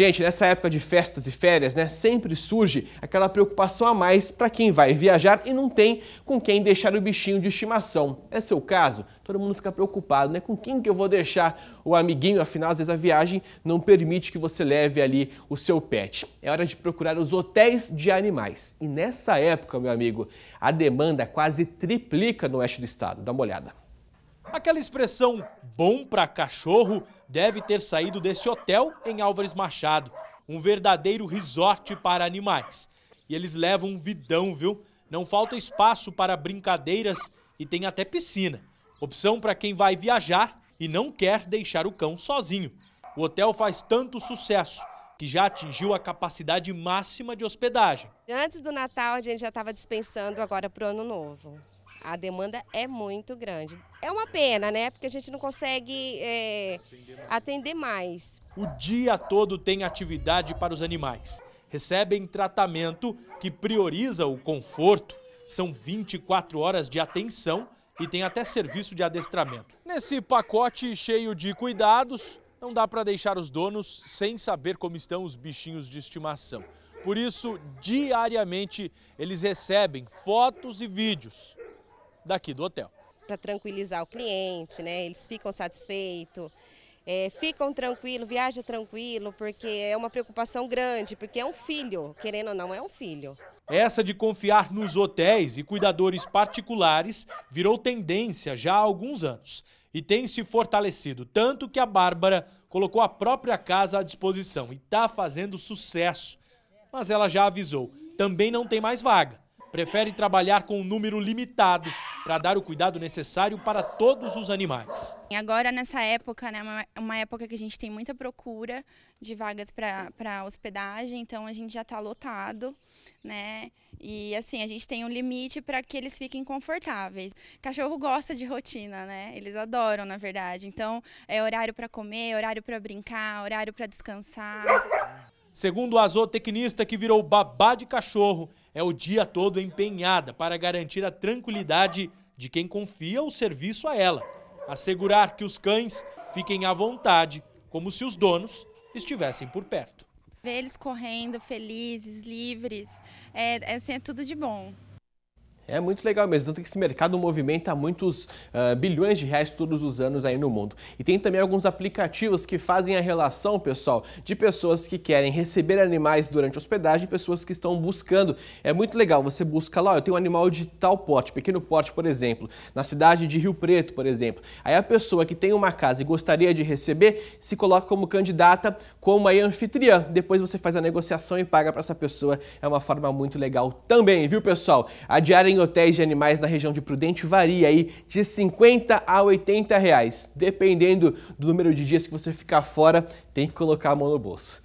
Gente, nessa época de festas e férias, né, sempre surge aquela preocupação a mais para quem vai viajar e não tem com quem deixar o bichinho de estimação. É seu caso? Todo mundo fica preocupado, né? Com quem que eu vou deixar o amiguinho? Afinal, às vezes a viagem não permite que você leve ali o seu pet. É hora de procurar os hotéis de animais. E nessa época, meu amigo, a demanda quase triplica no oeste do estado. Dá uma olhada. Aquela expressão bom para cachorro deve ter saído desse hotel em Álvares Machado, um verdadeiro resort para animais. E eles levam um vidão, viu? Não falta espaço para brincadeiras e tem até piscina. Opção para quem vai viajar e não quer deixar o cão sozinho. O hotel faz tanto sucesso que já atingiu a capacidade máxima de hospedagem. Antes do Natal, a gente já estava dispensando agora para o Ano Novo. A demanda é muito grande. É uma pena, né? Porque a gente não consegue é, atender mais. O dia todo tem atividade para os animais. Recebem tratamento que prioriza o conforto. São 24 horas de atenção e tem até serviço de adestramento. Nesse pacote cheio de cuidados, não dá para deixar os donos sem saber como estão os bichinhos de estimação. Por isso, diariamente, eles recebem fotos e vídeos daqui do hotel. Para tranquilizar o cliente, né? Eles ficam satisfeitos, é, ficam tranquilo, viaja tranquilo, porque é uma preocupação grande, porque é um filho, querendo ou não, é um filho. Essa de confiar nos hotéis e cuidadores particulares virou tendência já há alguns anos e tem se fortalecido, tanto que a Bárbara colocou a própria casa à disposição e está fazendo sucesso. Mas ela já avisou, também não tem mais vaga prefere trabalhar com um número limitado para dar o cuidado necessário para todos os animais. Agora, nessa época, né, uma, época que a gente tem muita procura de vagas para hospedagem, então a gente já está lotado, né? E assim, a gente tem um limite para que eles fiquem confortáveis. Cachorro gosta de rotina, né? Eles adoram, na verdade. Então, é horário para comer, horário para brincar, horário para descansar. Segundo a zootecnista que virou babá de cachorro, é o dia todo empenhada para garantir a tranquilidade de quem confia o serviço a ela. Assegurar que os cães fiquem à vontade, como se os donos estivessem por perto. Ver eles correndo, felizes, livres, é, é, assim, é tudo de bom. É muito legal mesmo, tanto que esse mercado movimenta muitos uh, bilhões de reais todos os anos aí no mundo. E tem também alguns aplicativos que fazem a relação, pessoal, de pessoas que querem receber animais durante a hospedagem e pessoas que estão buscando. É muito legal, você busca lá, eu tenho um animal de tal porte, pequeno porte, por exemplo, na cidade de Rio Preto, por exemplo. Aí a pessoa que tem uma casa e gostaria de receber, se coloca como candidata, como aí anfitriã. Depois você faz a negociação e paga para essa pessoa. É uma forma muito legal também, viu, pessoal? A diária hotéis de animais na região de Prudente varia aí de 50 a 80 reais. Dependendo do número de dias que você ficar fora, tem que colocar a mão no bolso.